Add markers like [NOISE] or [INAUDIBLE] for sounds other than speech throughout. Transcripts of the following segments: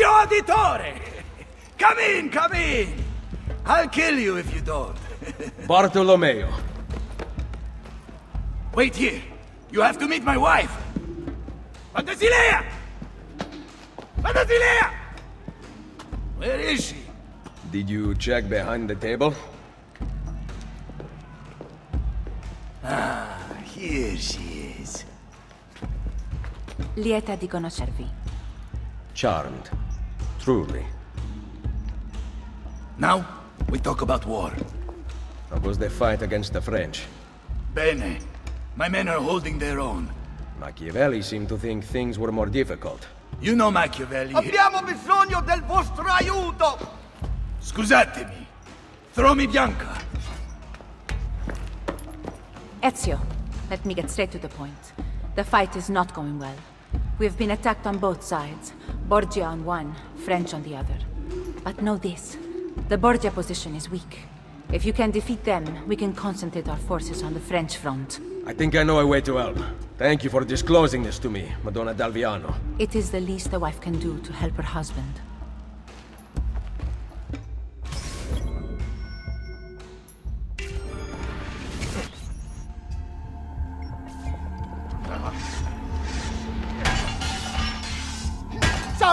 auditore! Come in, come in! I'll kill you if you don't. [LAUGHS] Bartolomeo. Wait here. You have to meet my wife. Pantasilea! Pantasilea! Where is she? Did you check behind the table? Ah, here she is. Lieta di conoscervi. Charmed. Truly. Now, we talk about war. How was the fight against the French? Bene. My men are holding their own. Machiavelli seemed to think things were more difficult. You know Machiavelli. Abbiamo bisogno del vostro aiuto! Scusatemi. Throw me Bianca. Ezio, let me get straight to the point. The fight is not going well. We have been attacked on both sides. Borgia on one, French on the other. But know this. The Borgia position is weak. If you can defeat them, we can concentrate our forces on the French front. I think I know a way to help. Thank you for disclosing this to me, Madonna d'Alviano. It is the least a wife can do to help her husband.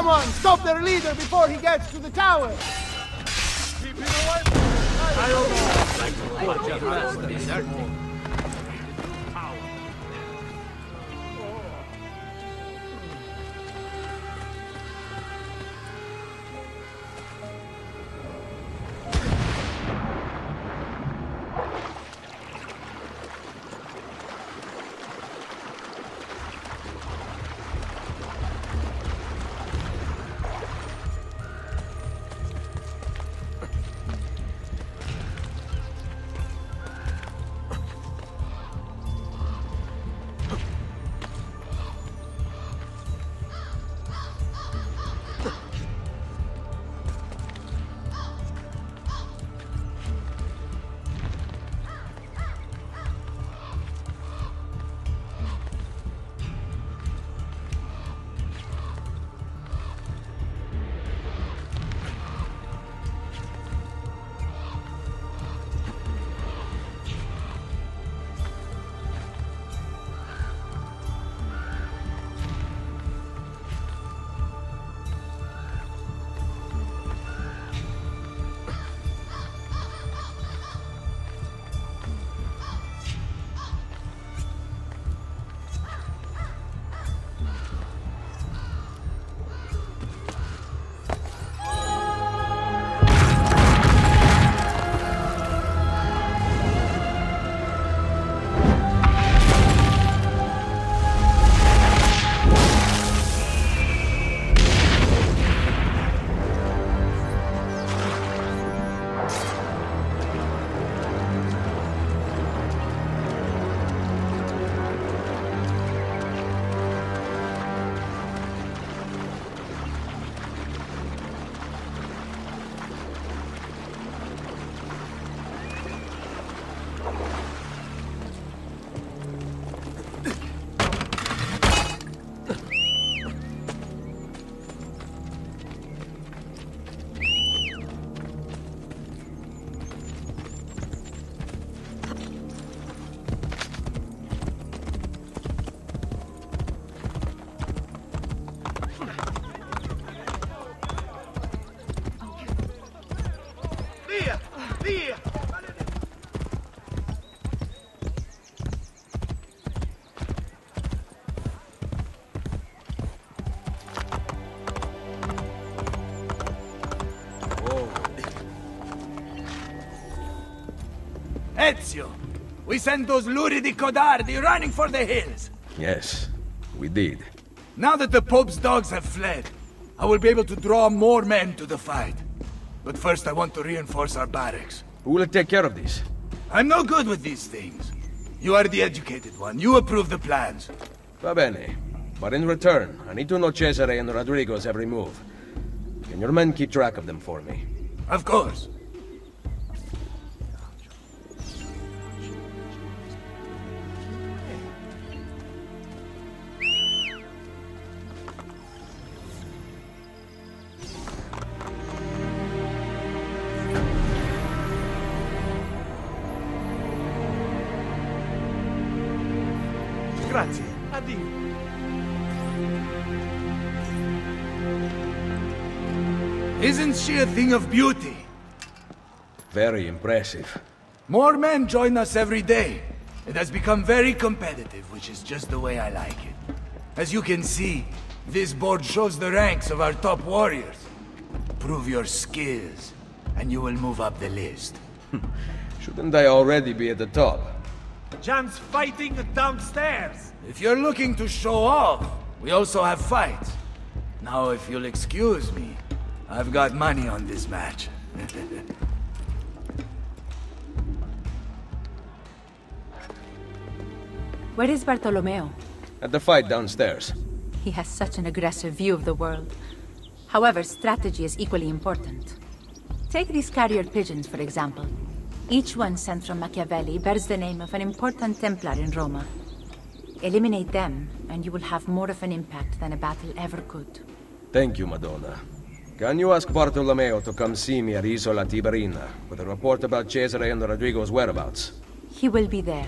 Stop their leader before he gets to the tower! Via! We sent those luridi codardi running for the hills. Yes, we did. Now that the Pope's dogs have fled, I will be able to draw more men to the fight. But first I want to reinforce our barracks. Who will take care of this? I'm no good with these things. You are the educated one. You approve the plans. Va bene. But in return, I need to know Cesare and Rodrigo's every move. Can your men keep track of them for me? Of course. Isn't she a thing of beauty? Very impressive. More men join us every day. It has become very competitive, which is just the way I like it. As you can see, this board shows the ranks of our top warriors. Prove your skills, and you will move up the list. [LAUGHS] Shouldn't I already be at the top? Jan's fighting downstairs. If you're looking to show off, we also have fights. Now, if you'll excuse me, I've got money on this match. Where is Bartolomeo? At the fight downstairs. He has such an aggressive view of the world. However, strategy is equally important. Take these carrier pigeons, for example. Each one sent from Machiavelli bears the name of an important Templar in Roma. Eliminate them, and you will have more of an impact than a battle ever could. Thank you, Madonna. Can you ask Bartolomeo to come see me at Isola Tiberina with a report about Cesare and Rodrigo's whereabouts? He will be there.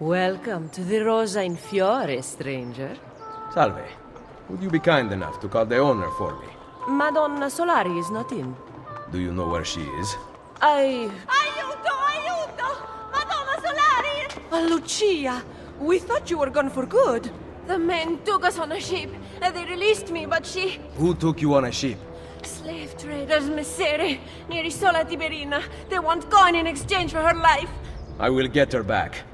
Welcome to the Rosa in Fiore, stranger. Salve. Would you be kind enough to call the owner for me? Madonna Solari is not in. Do you know where she is? I... Aiuto, aiuto! Madonna Solari! Uh, Lucia! We thought you were gone for good. The men took us on a ship, and they released me, but she... Who took you on a ship? Slave traders, Messere, near Isola Tiberina. They want coin in exchange for her life. I will get her back.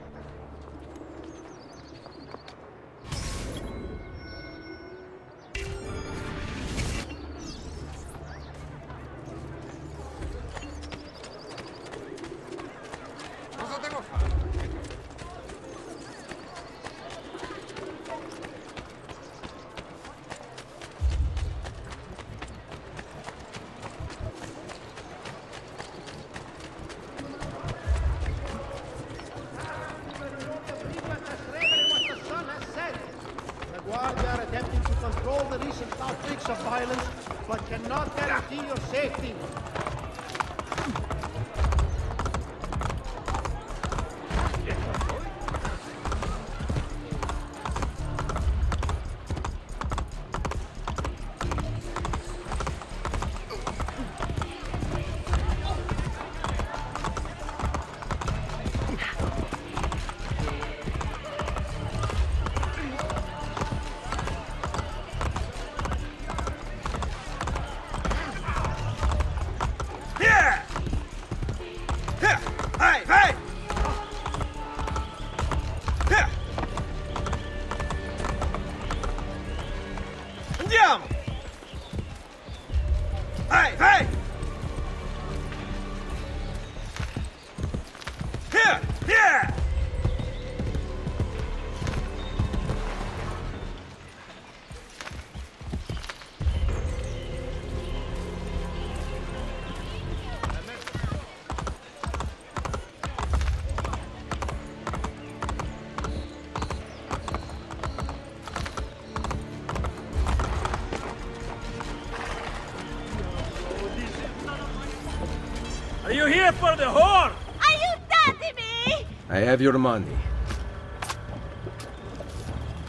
Here for the whore? Aiutatemi! I have your money.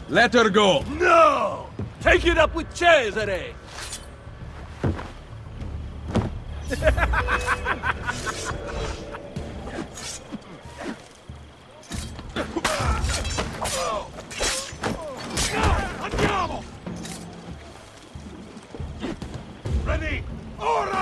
Let her go! No! Take it up with Cesare! Andiamo! Ready! Ora!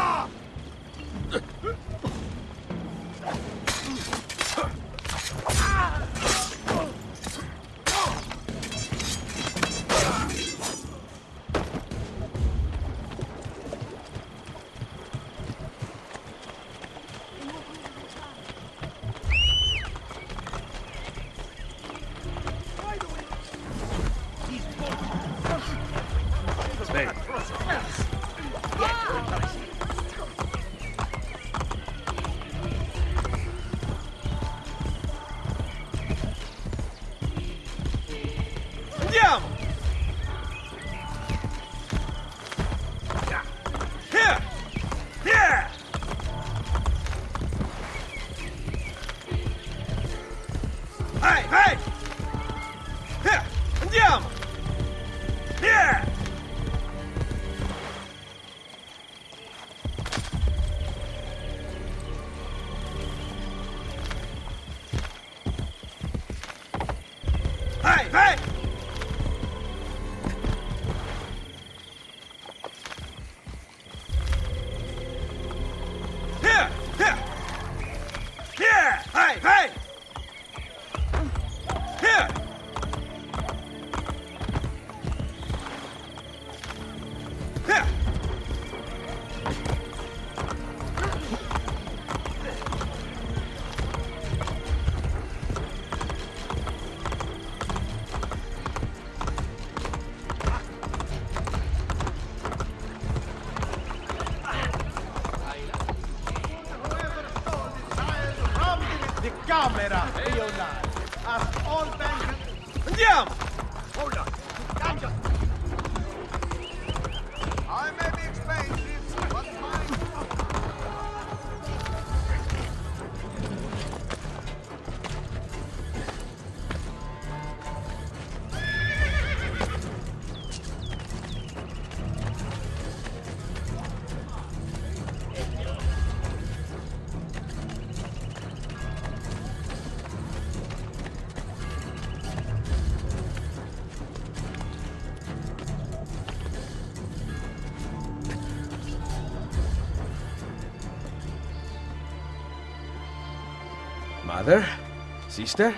Sister?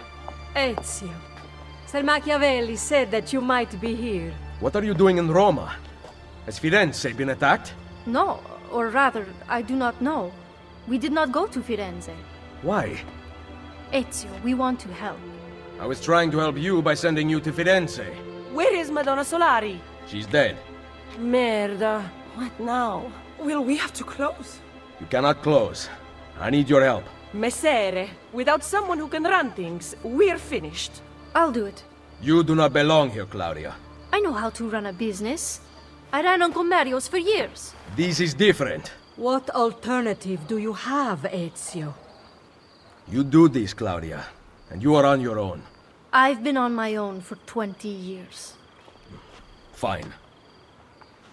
Ezio. Sir Machiavelli said that you might be here. What are you doing in Roma? Has Firenze been attacked? No, or rather, I do not know. We did not go to Firenze. Why? Ezio, we want to help. I was trying to help you by sending you to Firenze. Where is Madonna Solari? She's dead. Merda. What now? Will we have to close? You cannot close. I need your help. Messere, without someone who can run things, we're finished. I'll do it. You do not belong here, Claudia. I know how to run a business. I ran Uncle Mario's for years. This is different. What alternative do you have, Ezio? You do this, Claudia, and you are on your own. I've been on my own for 20 years. Fine.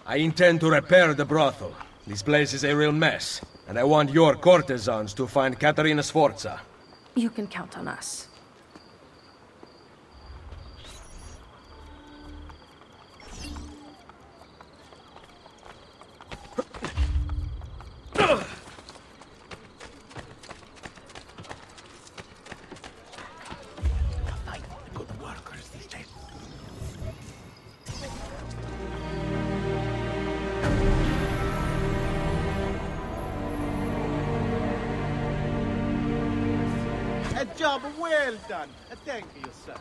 I intend to repair the brothel. This place is a real mess, and I want your courtesans to find Caterina Sforza. You can count on us. Well done. Thank you, sir.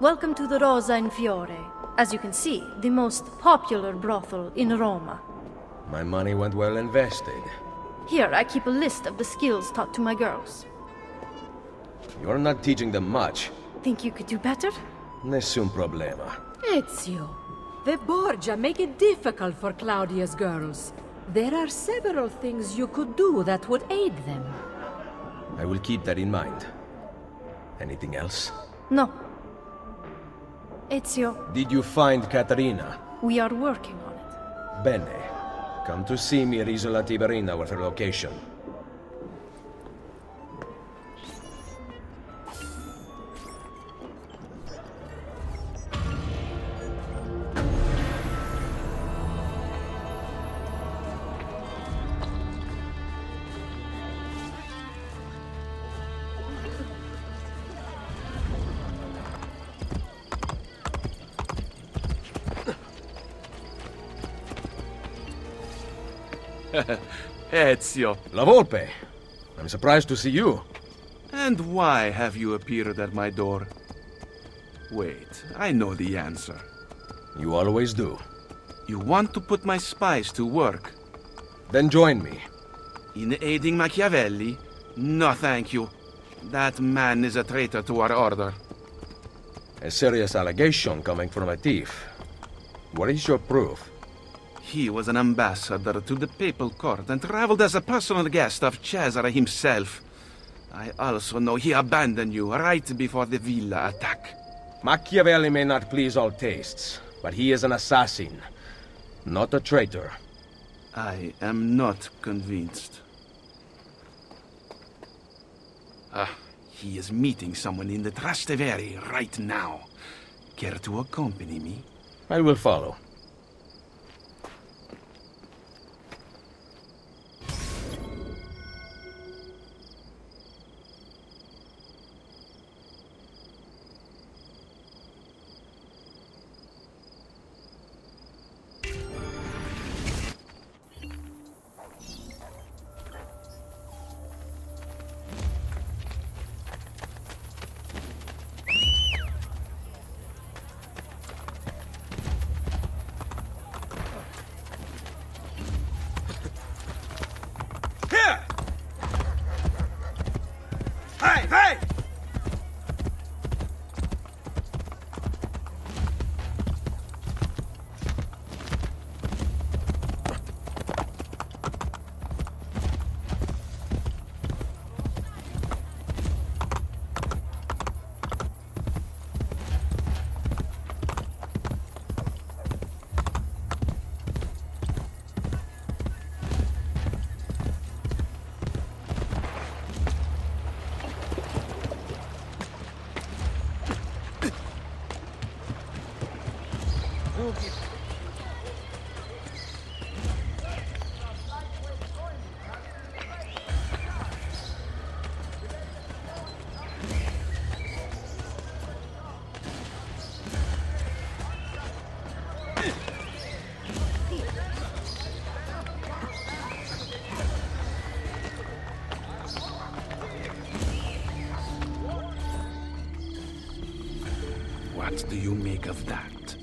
Welcome to the Rosa in Fiore. As you can see, the most popular brothel in Roma. My money went well invested. Here, I keep a list of the skills taught to my girls. You're not teaching them much. Think you could do better? Nessun problema. Ezio, the Borgia make it difficult for Claudia's girls. There are several things you could do that would aid them. I will keep that in mind. Anything else? No. Ezio, Did you find Caterina? we are working on it. Bene. Come to see me at Isola Tiberina with her location. Ezio, La Volpe! I'm surprised to see you. and why have you appeared at my door? Wait, I know the answer. You always do. You want to put my spies to work. Then join me. In aiding Machiavelli? No, thank you. That man is a traitor to our order. A serious allegation coming from a thief. What is your proof? He was an ambassador to the papal court and traveled as a personal guest of Cesare himself. I also know he abandoned you right before the villa attack. Machiavelli may not please all tastes, but he is an assassin, not a traitor. I am not convinced. Ah, he is meeting someone in the Trastevere right now. Care to accompany me? I will follow. What do you make of that?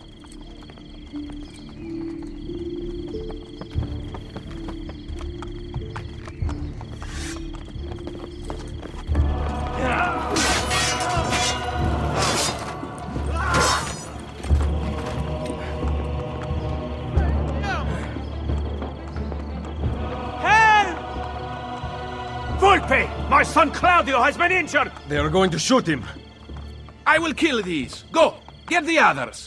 Volpe! My son Claudio has been injured! They are going to shoot him. I will kill these. Go, get the others.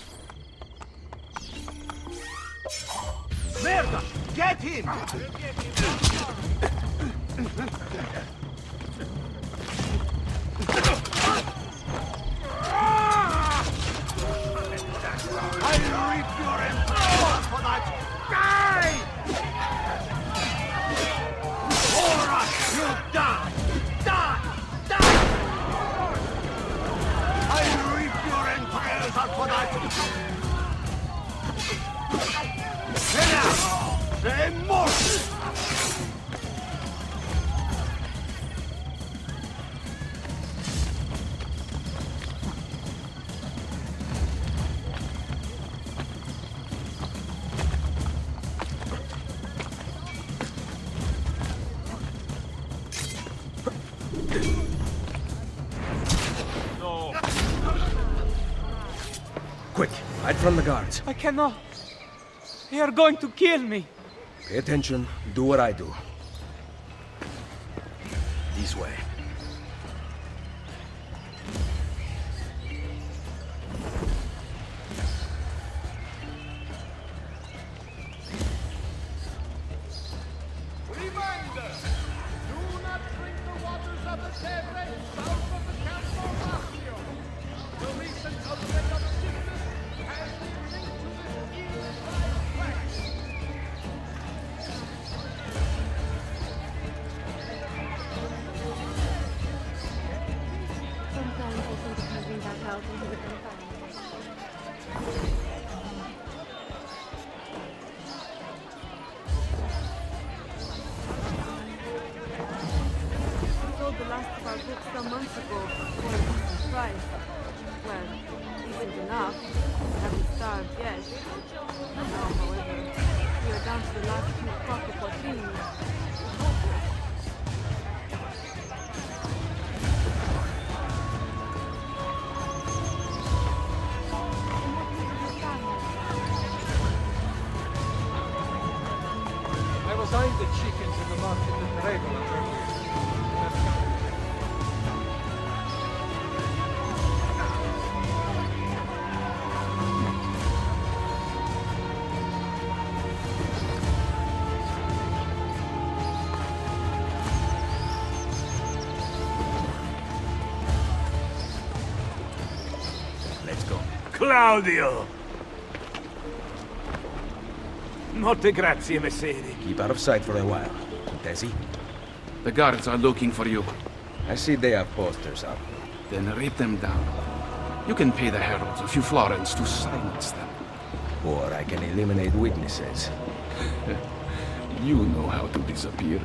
From the guards. I cannot. They are going to kill me. Pay attention, do what I do. Claudio! Molte grazie, Messeri. Keep out of sight for a while. Desi? The guards are looking for you. I see they have posters up. Then rip them down. You can pay the heralds a few florins to silence them. Or I can eliminate witnesses. [LAUGHS] You know how to disappear.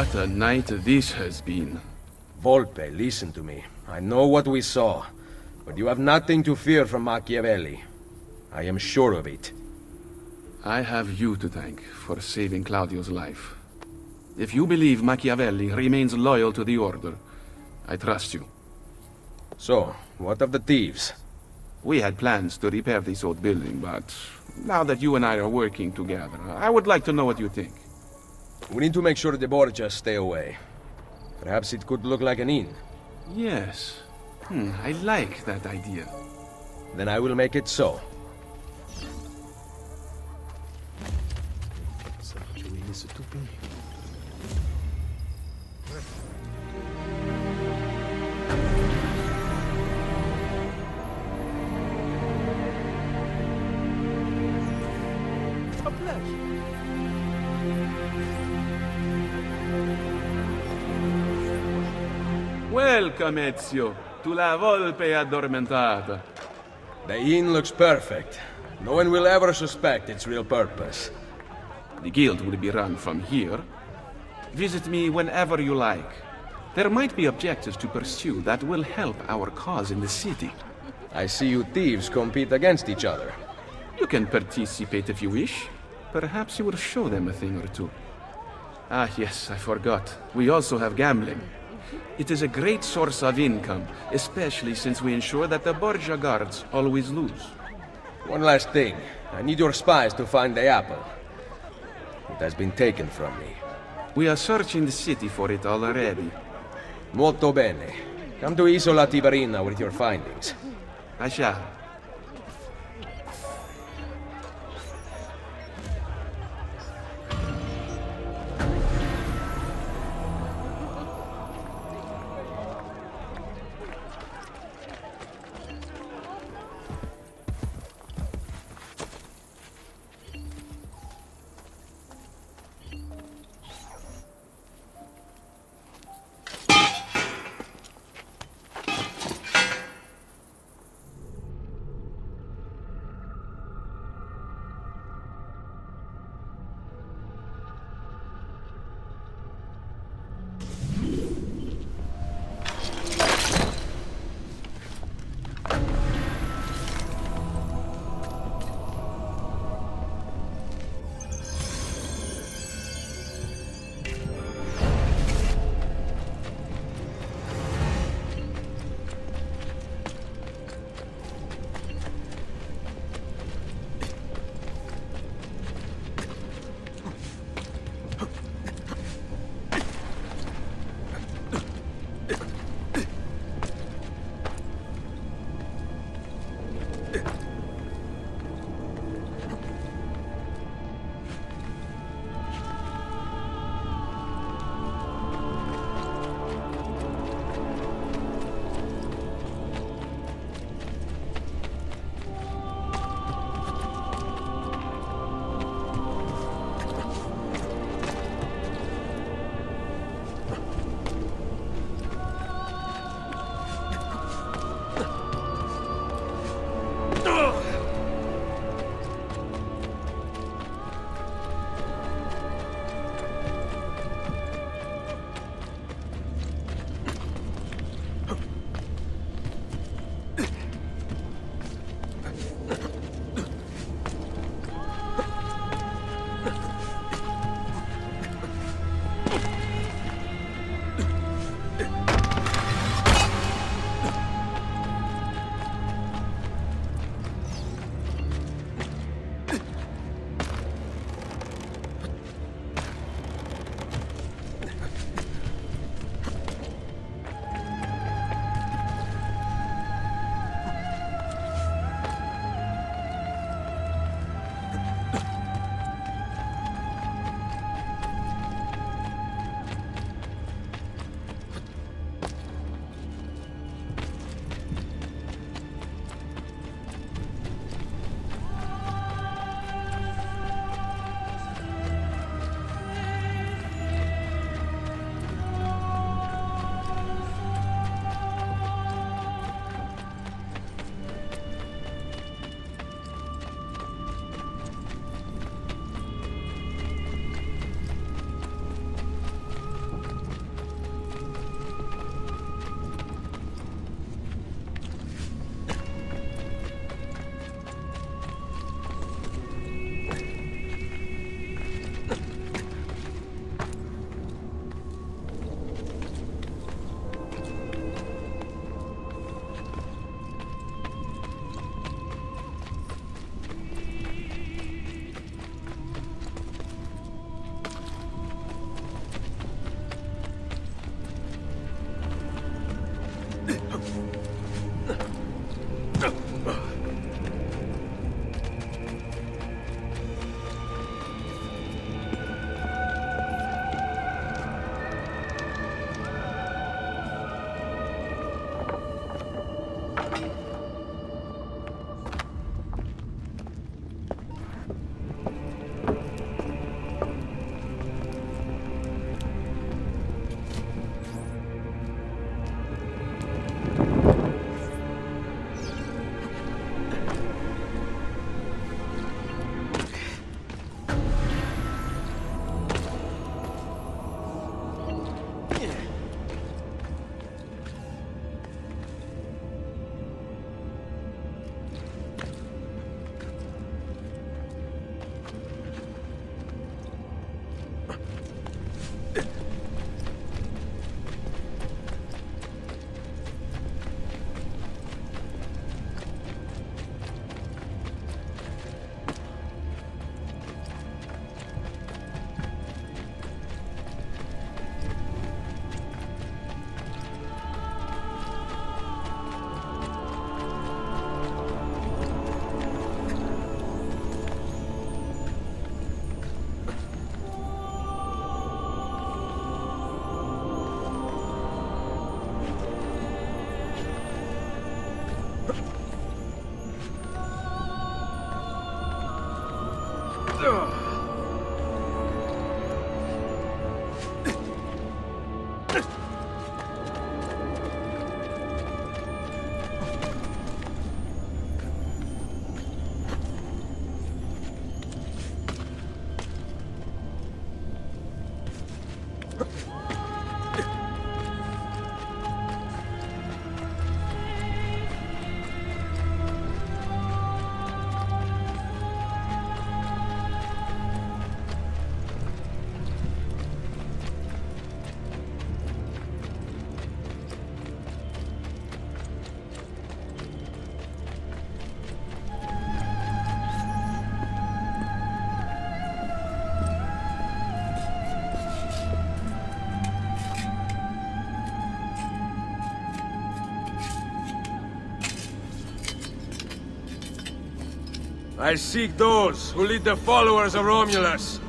What a night this has been. Volpe, listen to me. I know what we saw, but you have nothing to fear from Machiavelli. I am sure of it. I have you to thank for saving Claudio's life. If you believe Machiavelli remains loyal to the Order, I trust you. So, what of the thieves? We had plans to repair this old building, but now that you and I are working together, I would like to know what you think. We need to make sure the Borgias stay away. Perhaps it could look like an inn. Yes. Hmm, I like that idea. Then I will make it so. A Welcome, Ezio, to La Volpe Addormentata. The inn looks perfect. No one will ever suspect its real purpose. The guild will be run from here. Visit me whenever you like. There might be objectives to pursue that will help our cause in the city. I see you thieves compete against each other. You can participate if you wish. Perhaps you will show them a thing or two. Ah, yes, I forgot. We also have gambling. It is a great source of income, especially since we ensure that the Borgia guards always lose. One last thing. I need your spies to find the apple. It has been taken from me. We are searching the city for it already. Molto bene. Come to Isola Tiberina with your findings. I shall. Ugh. I seek those who lead the followers of Romulus.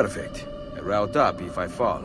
Perfect. A route up if I fall.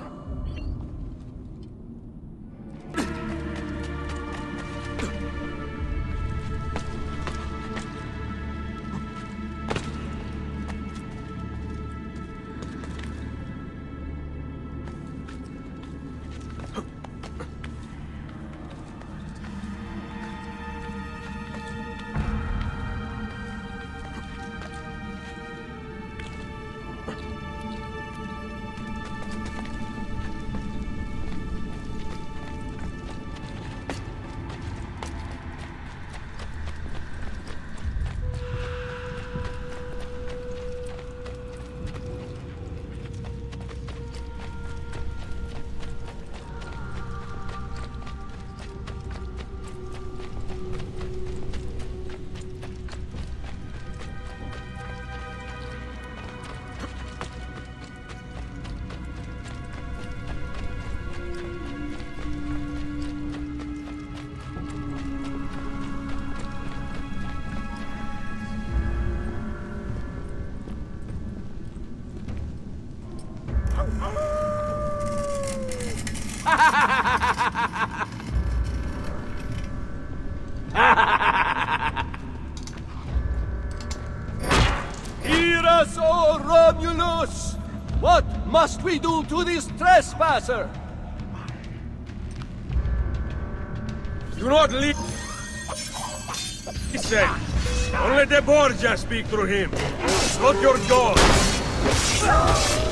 We do to this trespasser? Do not leave. Listen. Only the Borgia speak through him. Not your god.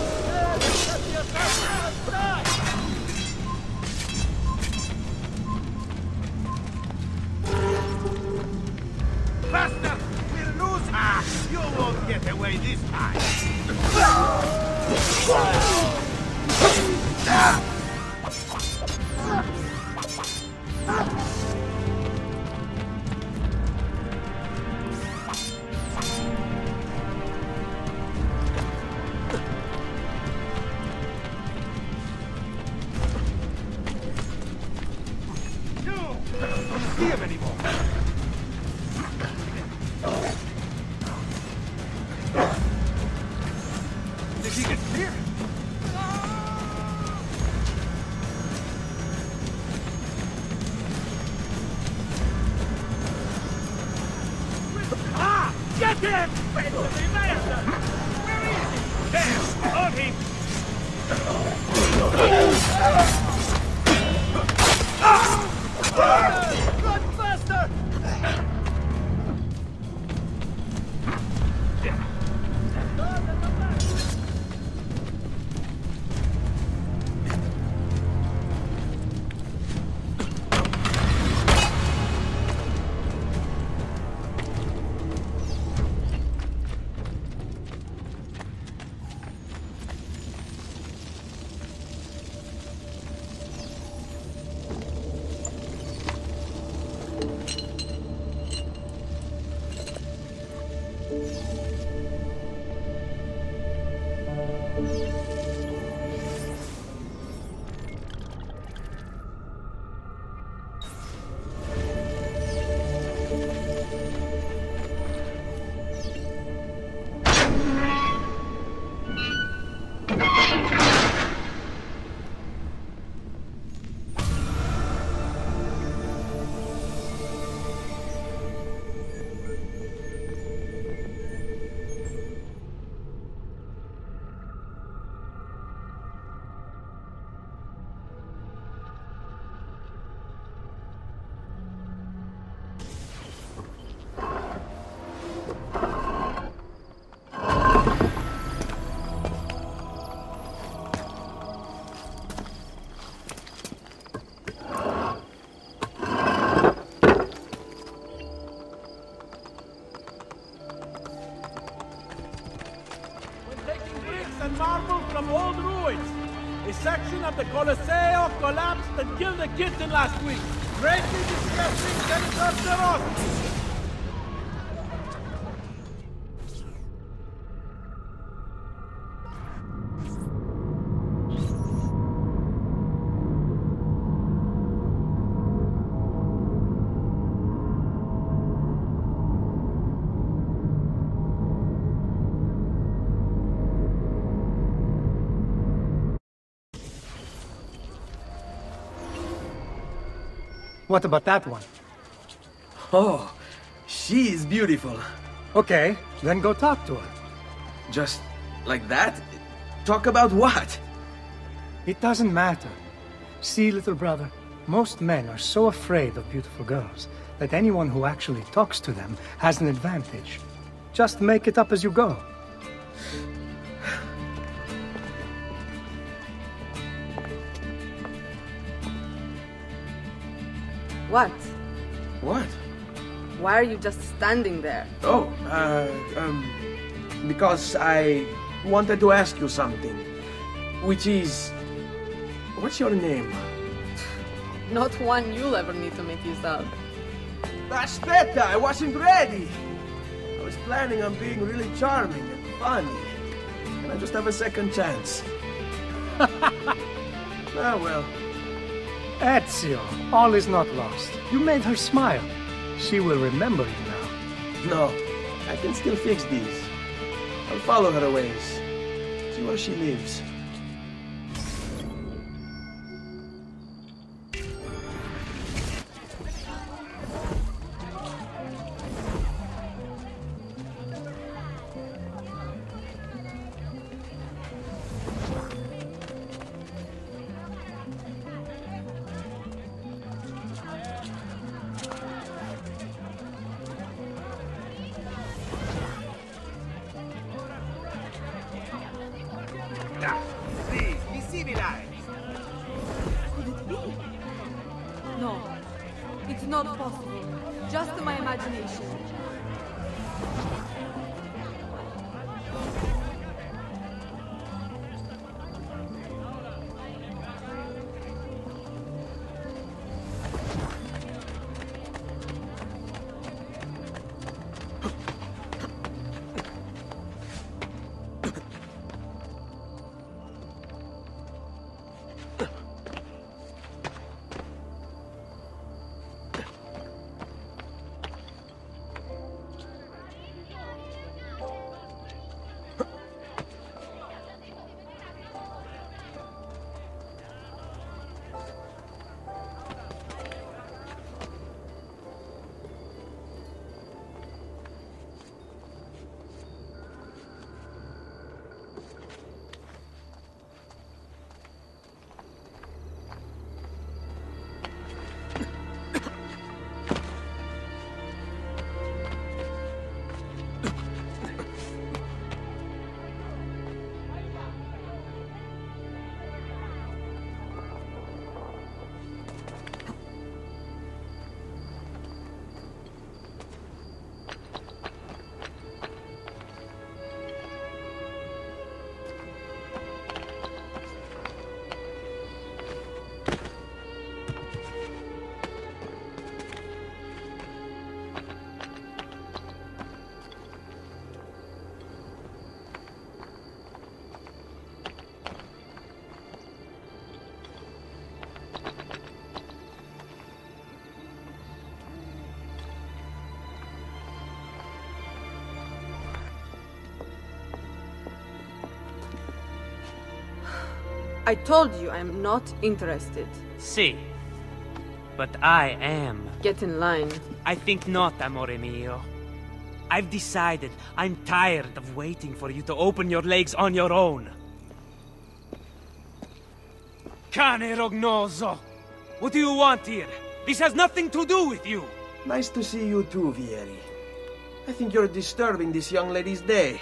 Of the Colosseo collapsed and killed a kitten last week. Greatly distressing Senator Zeroski. What about that one? Oh, she is beautiful. Okay, then go talk to her. Just like that? Talk about what? It doesn't matter. See, little brother, most men are so afraid of beautiful girls that anyone who actually talks to them has an advantage. Just make it up as you go. What? What? Why are you just standing there? Oh, uh, um, because I wanted to ask you something. Which is. What's your name? [SIGHS] Not one you'll ever need to make use of. Aspetta, I wasn't ready! I was planning on being really charming and funny. Can I just have a second chance? [LAUGHS] ah, well. Ezio, all is not lost. You made her smile. She will remember you now. No, I can still fix these. I'll follow her ways. See where she lives. I told you I'm not interested. See. But I am. Get in line. I think not, amore mio. I've decided I'm tired of waiting for you to open your legs on your own. Cane Rognoso! What do you want here? This has nothing to do with you! Nice to see you too, Vieri. I think you're disturbing this young lady's day.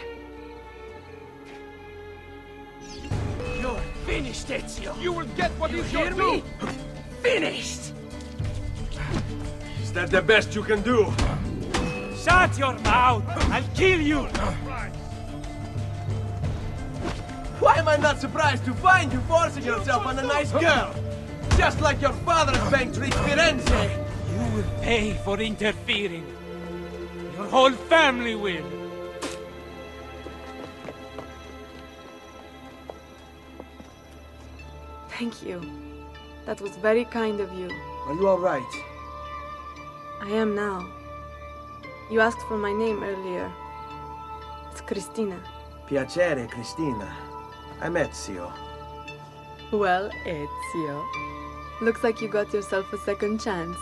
Finished, You will get what You is hear your me? due. Finished! Is that the best you can do? Shut your mouth! I'll kill you! Why am I not surprised to find you forcing yourself on a nice girl? Just like your father's bank reached Firenze! You will pay for interfering. Your whole family will. Thank you. That was very kind of you. Are you alright? I am now. You asked for my name earlier. It's Cristina. Piacere, Cristina. I'm Ezio. Well, Ezio. Looks like you got yourself a second chance.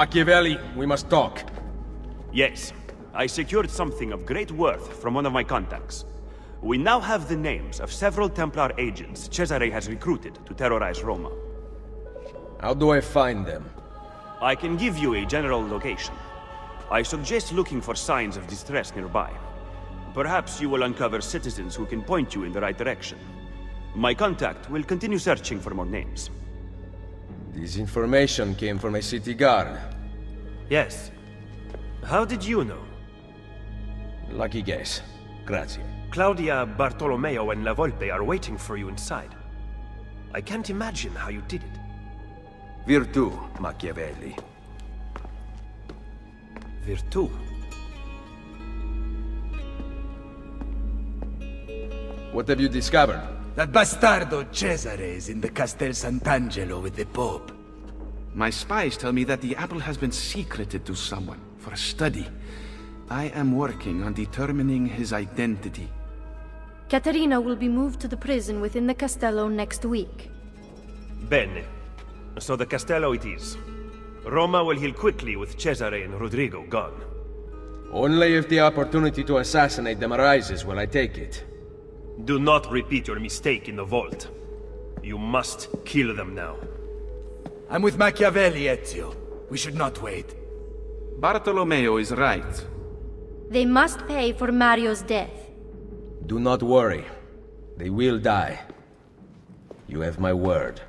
Machiavelli, we must talk. Yes, I secured something of great worth from one of my contacts. We now have the names of several Templar agents Cesare has recruited to terrorize Roma. How do I find them? I can give you a general location. I suggest looking for signs of distress nearby. Perhaps you will uncover citizens who can point you in the right direction. My contact will continue searching for more names. This information came from a city guard. Yes. How did you know? Lucky guess. Grazie. Claudia, Bartolomeo, and La Volpe are waiting for you inside. I can't imagine how you did it. Virtù, Machiavelli. Virtù. What have you discovered? That bastardo Cesare is in the Castel Sant'Angelo with the Pope. My spies tell me that the apple has been secreted to someone for a study. I am working on determining his identity. Caterina will be moved to the prison within the Castello next week. Bene. So the Castello it is. Roma will heal quickly with Cesare and Rodrigo gone. Only if the opportunity to assassinate them arises will I take it. Do not repeat your mistake in the vault. You must kill them now. I'm with Machiavelli, Ezio. We should not wait. Bartolomeo is right. They must pay for Mario's death. Do not worry. They will die. You have my word.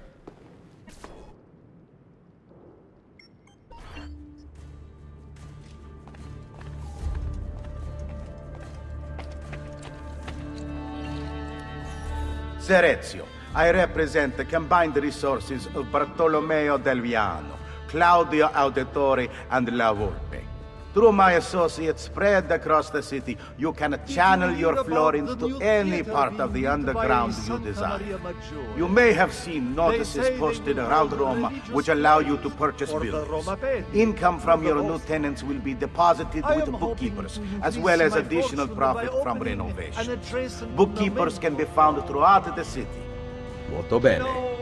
Serezio, I represent the combined resources of Bartolomeo Del Viano, Claudio Auditore, and La Volpe. Through my associates spread across the city, you can channel your florins to any part of the underground you desire. You may have seen notices posted around Roma which allow you to purchase buildings. Income from your new tenants will be deposited with bookkeepers, as well as additional profit from renovations. Bookkeepers can be found throughout the city. Molto bene. What